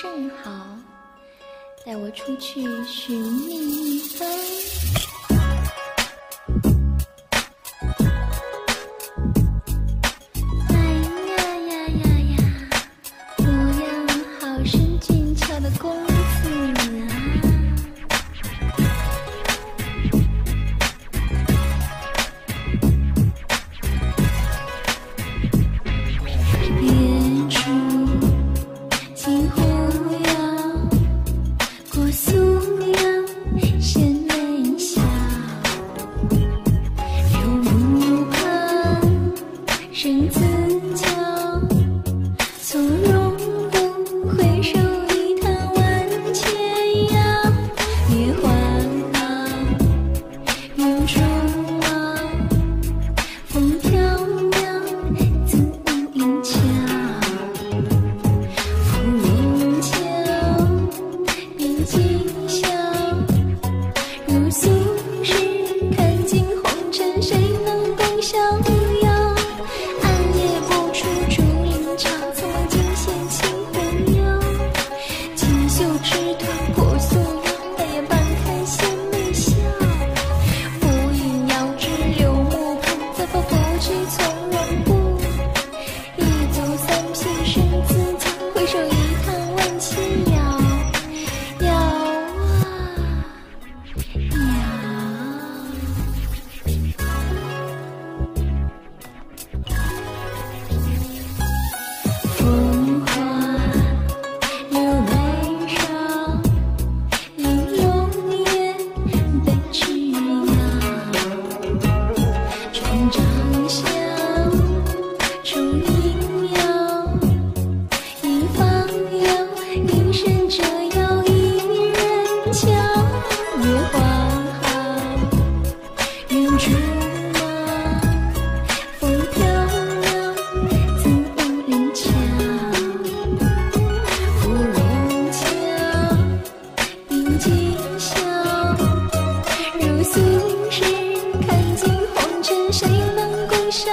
正好带我出去寻觅一番。身子轻，从容。今日看尽红尘谁能共守